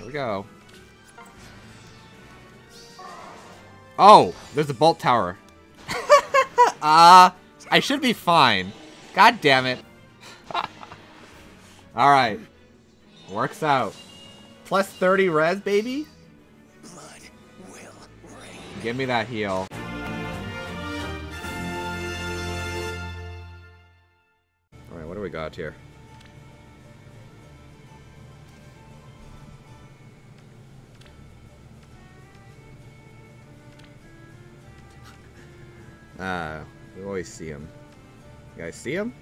Here we go. Oh, there's a bolt tower. Ah, uh, I should be fine. God damn it. Alright. Works out. Plus 30 res, baby? Blood will rain. Give me that heal. Alright, what do we got here? Ah, we always see him. You guys see him?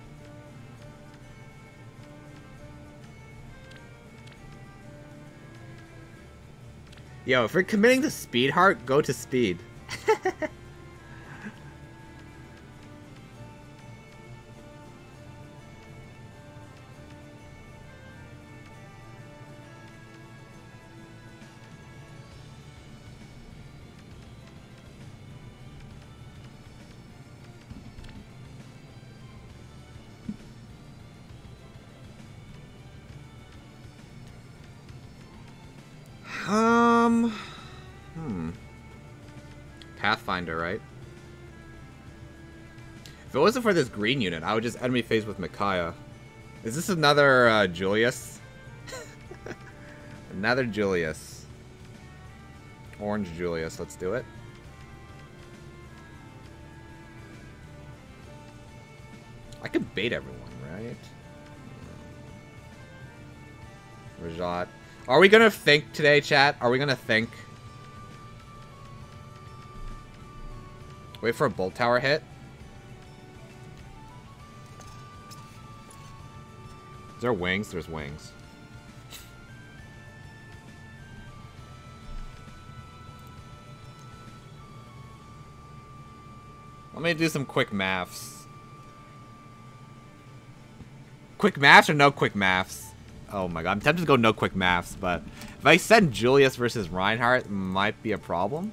Yo, if you're committing to speed heart, go to speed. Um, hmm. Pathfinder, right? If it wasn't for this green unit, I would just enemy phase with Micaiah. Is this another uh, Julius? another Julius. Orange Julius, let's do it. I could bait everyone, right? Rhajat. Are we gonna think today, chat? Are we gonna think? Wait for a bolt tower hit. Is there wings? There's wings. Let me do some quick maths. Quick maths or no quick maths? Oh my god, I'm tempted to go no quick maths, but if I send Julius versus Reinhardt, might be a problem.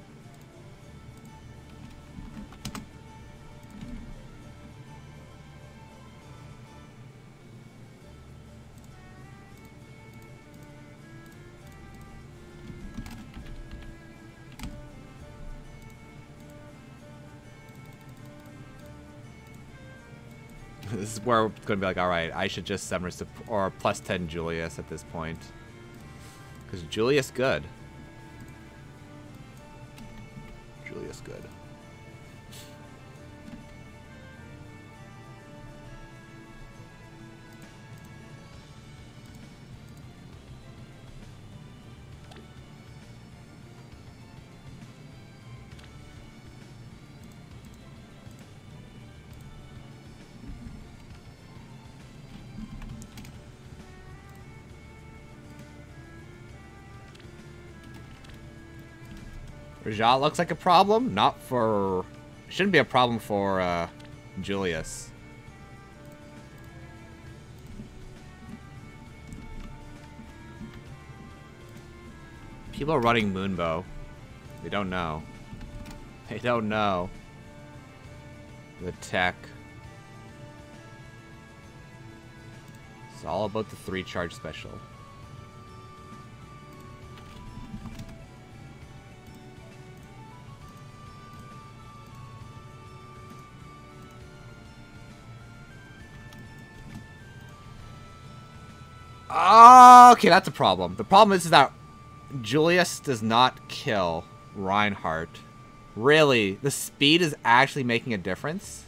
Is going to be like, all right, I should just summon or plus 10 Julius at this point. Because Julius good. Julius good. Rhajat looks like a problem. Not for... Shouldn't be a problem for uh, Julius. People are running Moonbow. They don't know. They don't know. The tech. It's all about the three charge special. Oh, okay, that's a problem. The problem is, is that Julius does not kill Reinhardt. Really? The speed is actually making a difference?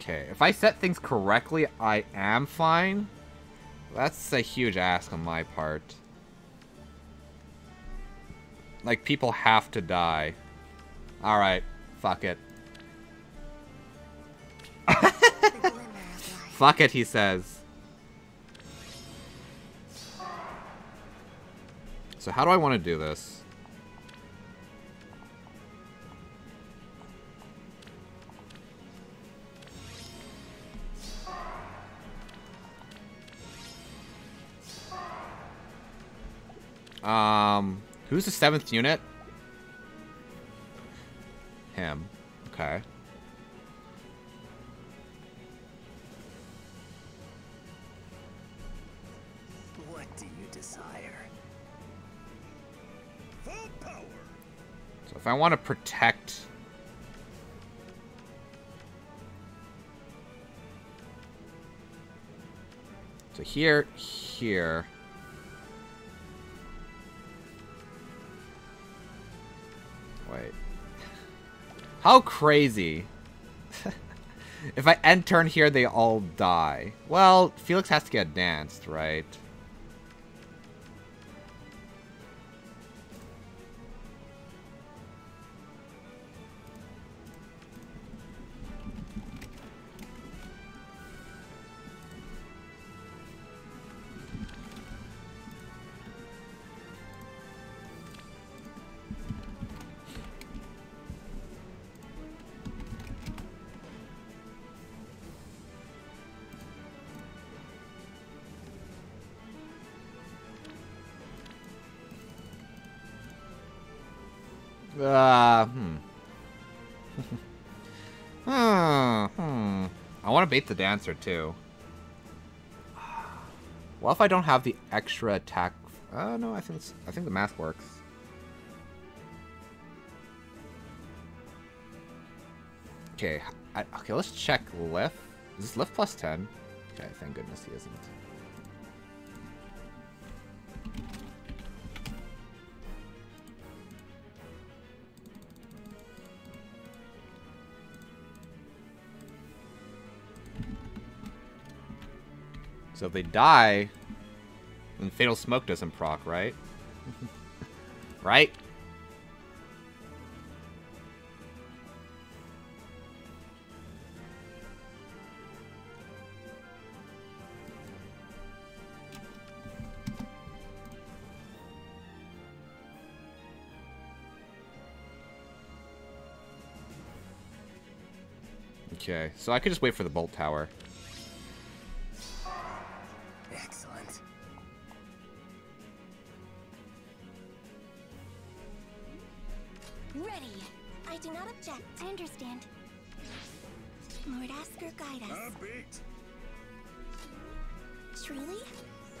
Okay, if I set things correctly, I am fine. That's a huge ask on my part. Like, people have to die. Alright, fuck it. Fuck it, he says. So how do I want to do this? Um, who's the seventh unit? Him. Okay. Do you desire? Full power. So if I want to protect... So here, here... Wait. How crazy. if I end turn here, they all die. Well, Felix has to get danced, right? Uh, hmm. hmm. hmm. I want to bait the dancer too. Well, if I don't have the extra attack, uh, no, I think I think the math works. Okay, I, okay, let's check Lif. Is this Lif plus 10? Okay, thank goodness he isn't. So if they die, then Fatal Smoke doesn't proc, right? right? Okay, so I could just wait for the bolt tower. Ready. I do not object. I understand. Lord Askr, guide us. A beat. Truly?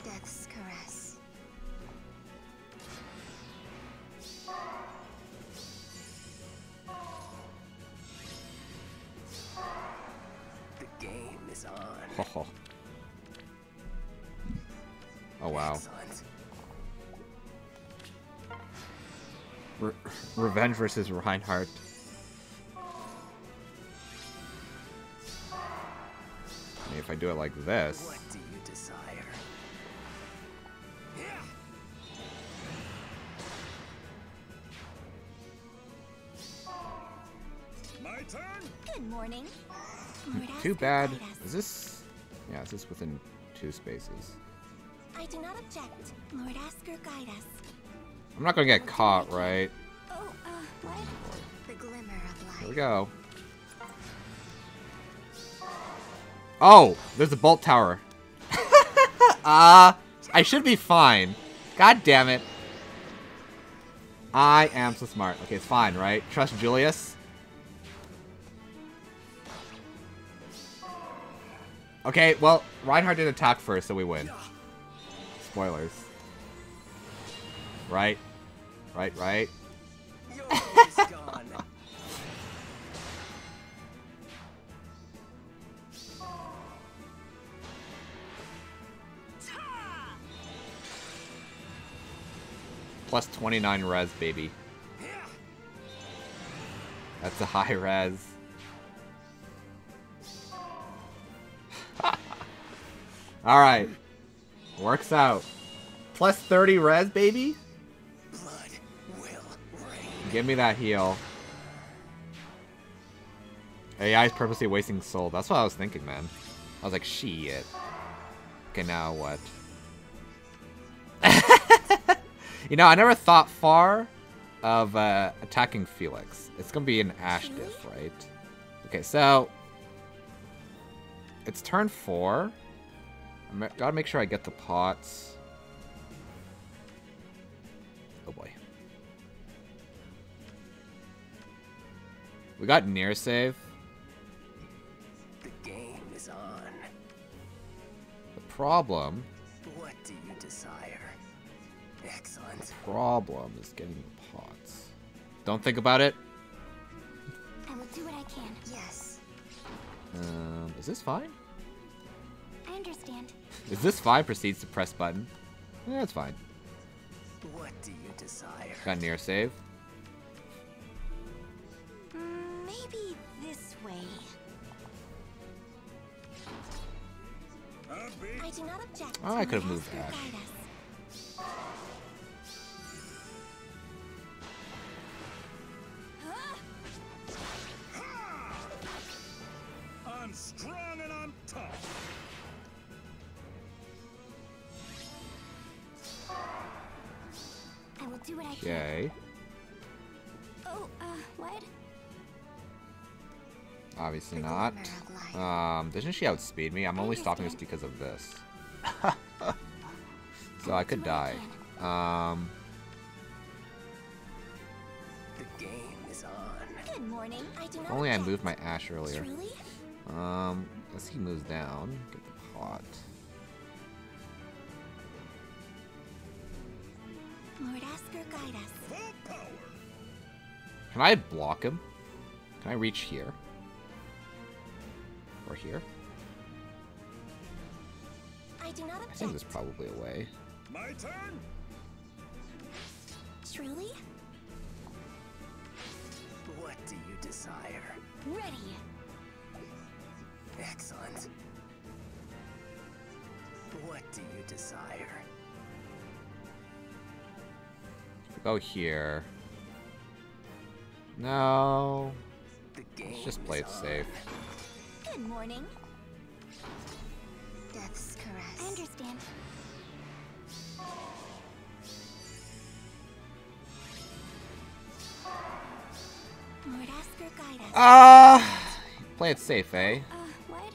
Death's caress. The game is on. Oh, oh wow. Excellent. Re Revenge versus Reinhardt. I mean, if I do it like this. What do you desire? My turn. Good morning. Too bad. Is this? Yeah, is this within two spaces? I do not object. Lord Askr, guide us. I'm not gonna get caught, right? Oh. Here we go. Oh, there's a bolt tower. Ah, uh, I should be fine. God damn it. I am so smart. Okay, it's fine, right? Trust Julius. Okay, well, Reinhardt did attack first, so we win. Spoilers. Right? Right, right? You're always gone. Plus 29 res, baby. That's a high res. Alright. Works out. Plus 30 res, baby? Give me that heal. AI is purposely wasting soul. That's what I was thinking, man. I was like, shit. Okay, now what? you know, I never thought far of uh, attacking Felix. It's gonna be an Ash diff, right? Okay, so it's turn four. I gotta make sure I get the pots. We got near save. The game is on. The problem What do you desire? Excellent. Problem is getting the pots. Don't think about it. I will do what I can. Yes. Um, is this fine? I understand. Is this fine? Proceeds to press button. Yeah, it's fine. What do you desire? Got near save. Way. I do not object. Oh, I could've moved Askr Ash. I'm strong and I'm tough. I will do what I can. Okay. Oh, uh, what? Obviously not. glimmer of light. Um, doesn't she outspeed me? I'm only stopping this because of this. so I could do what I die. Um, The game is on. Good morning. I do not only I object. moved my Ash earlier. Um, as he moves down, get the pot. Lord Askr guide us. Can I block him? Can I reach here? Or here? I do not I think there's probably a way. My turn. Truly? What do you desire? Ready. Excellent. What do you desire? Go here. No. The game Let's just play is it on. safe. Good morning. Death's caress. I understand. Lord Askr guide us. Ah! play it safe, eh? Uh, what?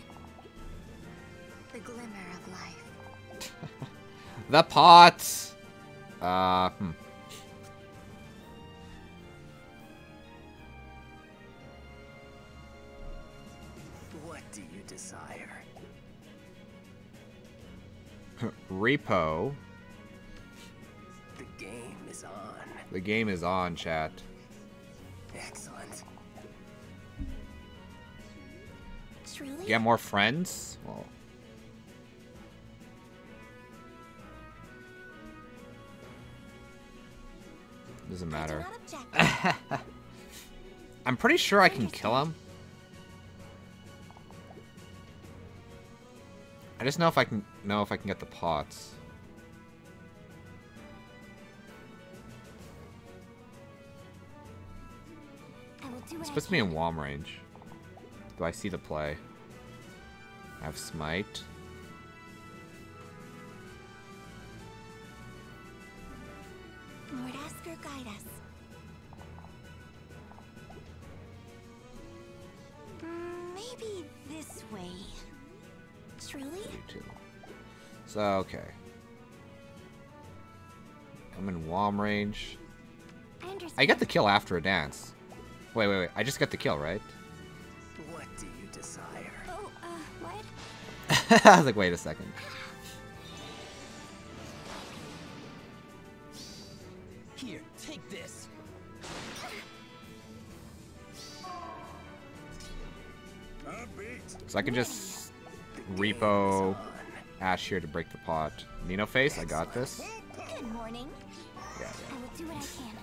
The glimmer of life. The pot! Uh, hmm. Repo. The game is on. The game is on, chat. Excellent. Truly? Get more friends? Well. Doesn't matter. I'm pretty sure I can kill him. I just know if I can know if I can get the pots. I will do This puts me in. Wom range. Do I see the play? I have smite. Okay. I'm in Wom range. I. I get the kill after a dance. Wait, wait, wait. I just got the kill, right? What do you desire? Oh, uh, what? I was like, wait a second. Here, take this. So I can just repo is on. Ash here to break the pot. Nino face, I got this. Good morning. Yeah. I will do what I can.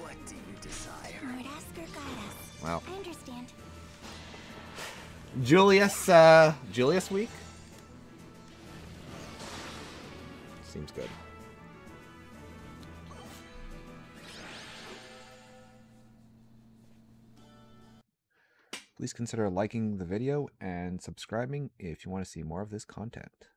What do you desire? Lord Askr guide us. Well, I understand. Julius, uh, Julius week. Seems good. Please consider liking the video and subscribing if you want to see more of this content.